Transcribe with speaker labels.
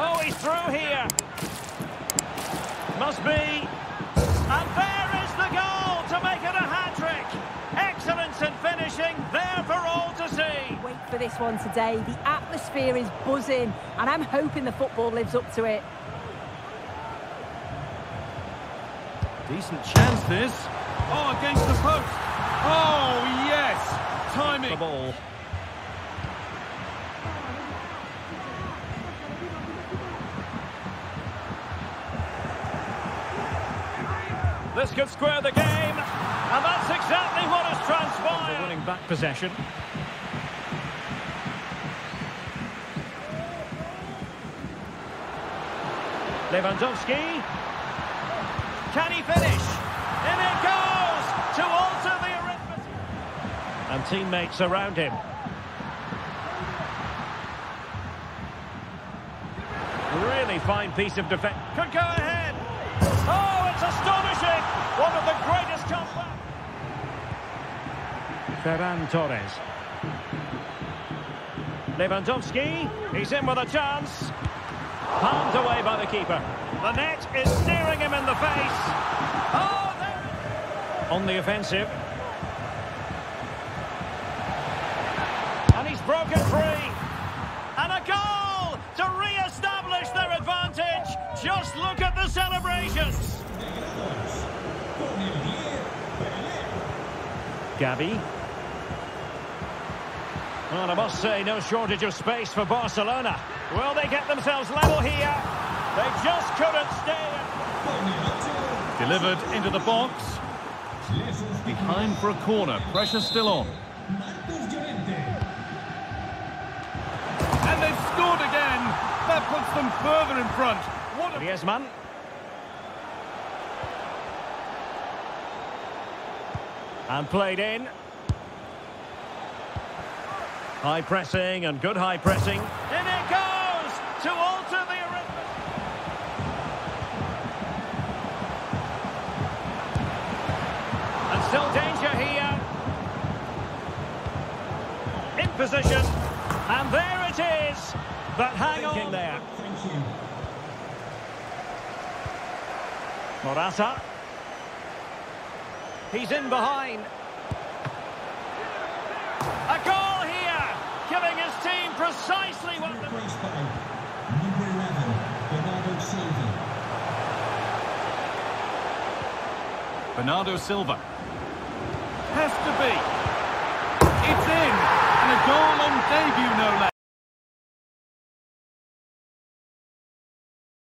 Speaker 1: Oh, he's through here. Must be. And there is the goal to make it a hat-trick. Excellence in finishing, there for all to see.
Speaker 2: Wait for this one today. The atmosphere is buzzing, and I'm hoping the football lives up to it.
Speaker 3: Decent chance, this. Oh, against the post. Oh, yes. Timing.
Speaker 1: The ball. This could square the game, and that's exactly what has transpired. Winning back possession. Lewandowski. Can he finish? In it goes to alter the arithmetic. And teammates around him. Really fine piece of defence. Could go ahead. Oh, it's astonishing. One of the greatest comebacks. Ferran Torres. Lewandowski. He's in with a chance. Palmed away by the keeper. The net is staring him in the face. Oh, there... On the offensive. And he's broken free. And a goal to re-establish their advantage. Just look Gavi. Well, I must say, no shortage of space for Barcelona. Will they get themselves level here? They just couldn't stay.
Speaker 3: Delivered into the box. Behind for a corner. Pressure still on. And they've scored again. That puts them further in front. What a...
Speaker 1: Griezmann. And played in. High pressing and good high pressing. In it goes to alter the arithmetic. And still danger here. In position. And there it is. But hang on there. Morata. He's in behind. A goal here, giving his team precisely what the...
Speaker 4: Number 11, Bernardo Silva.
Speaker 3: Bernardo Silva. Has to be. It's in.